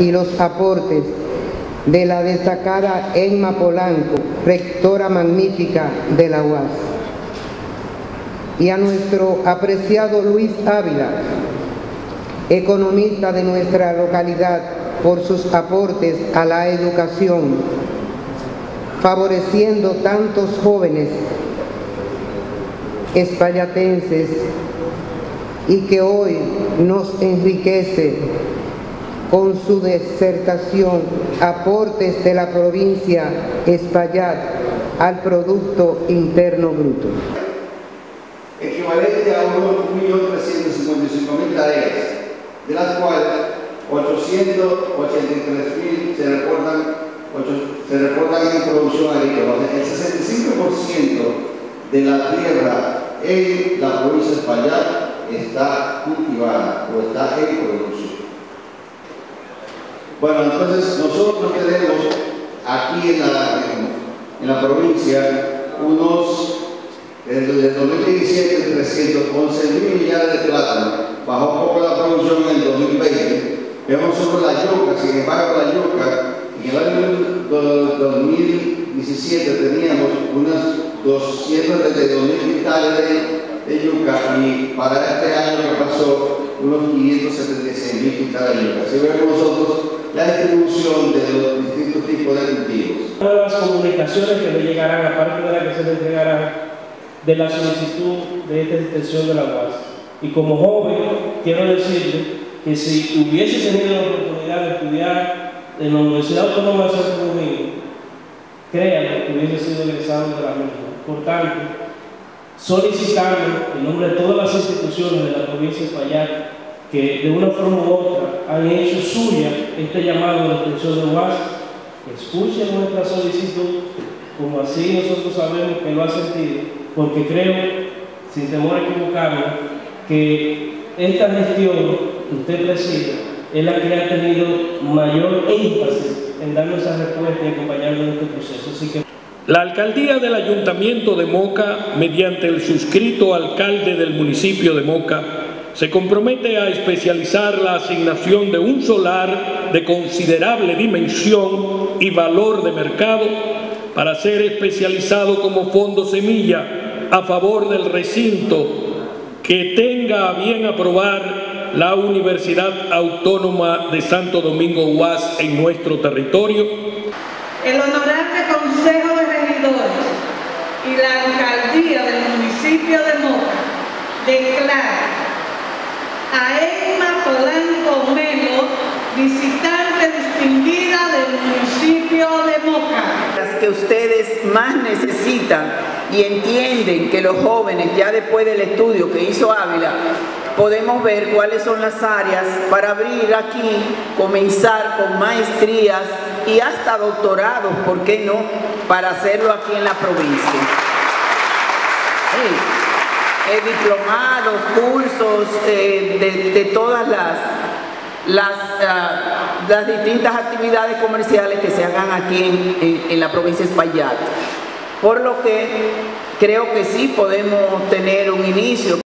y los aportes de la destacada Emma Polanco, rectora magnífica de la UAS, y a nuestro apreciado Luis Ávila, economista de nuestra localidad, por sus aportes a la educación, favoreciendo tantos jóvenes espallatenses y que hoy nos enriquece con su disertación Aportes de la provincia Espaillat al Producto Interno Bruto. Equivalente a 1.355.000 tareas, de las cuales 883.000 se reportan, se reportan en producción agrícola. El 65% de la tierra en la provincia Espaillat está cultivada o está en producción. Bueno, entonces nosotros tenemos aquí en la, en, la provincia unos, desde el 2017, 311 mil millares de plátano, bajó poco la producción en el 2020, vemos sobre la yuca, sin embargo la yuca, en el año 2017 teníamos unas 232 mil hectáreas de, de yuca y para este año que pasó unos 576 mil hectáreas de. Así vemos nosotros la distribución de los distintos tipos de cultivos. Nuevas comunicaciones que le llegarán, aparte de la que se le entregarán, de la solicitud de esta extensión de la UAS. Y como joven, quiero decirle que si hubiese tenido la oportunidad de estudiar en la Universidad Autónoma de Santo Domingo, créanme que hubiese sido egresado de la misma. Por tanto, solicitando en nombre de todas las instituciones de la provincia de Espaillat que de una forma u otra han hecho suya este llamado de atención de UAS, escuchen nuestra solicitud, como así nosotros sabemos que lo ha sentido, porque creo, sin temor a equivocarme, que esta gestión que usted preside es la que ha tenido mayor énfasis en darnos esa respuesta y acompañarnos en este proceso. Así que la alcaldía del Ayuntamiento de Moca, mediante el suscrito alcalde del municipio de Moca, se compromete a especializar la asignación de un solar de considerable dimensión y valor de mercado para ser especializado como fondo semilla a favor del recinto que tenga a bien aprobar la Universidad Autónoma de Santo Domingo UAS en nuestro territorio. El honorable Consejo la Alcaldía del municipio de Moca declara a Emma Polanco Melo, visitante distinguida del municipio de Moca. Las que ustedes más necesitan y entienden que los jóvenes, ya después del estudio que hizo Ávila, podemos ver cuáles son las áreas para abrir aquí, comenzar con maestrías y hasta doctorados, ¿por qué no?, para hacerlo aquí en la provincia. Sí. Eh, diplomados, cursos eh, de, todas las, las, ah, las, distintas actividades comerciales que se hagan aquí en, en la provincia de Espaillat. Por lo que creo que sí podemos tener un inicio.